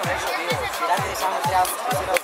Claro,